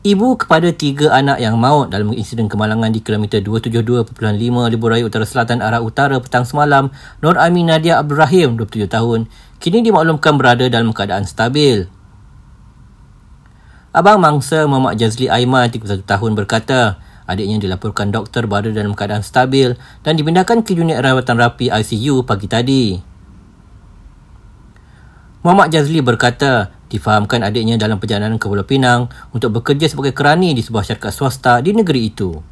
Ibu kepada tiga anak yang maut dalam insiden kemalangan di kilometer 272.5 Libur Raya Utara Selatan arah utara petang semalam, Nur Amin Nadia Abdul Rahim, 27 tahun, kini dimaklumkan berada dalam keadaan stabil. Abang mangsa Muhammad Jazli Aiman, 31 tahun berkata, adiknya dilaporkan doktor berada dalam keadaan stabil dan dipindahkan ke unit rawatan rapi ICU pagi tadi. Muhammad Jazli berkata, difahamkan adiknya dalam perjalanan ke Pulau Pinang untuk bekerja sebagai kerani di sebuah syarikat swasta di negeri itu.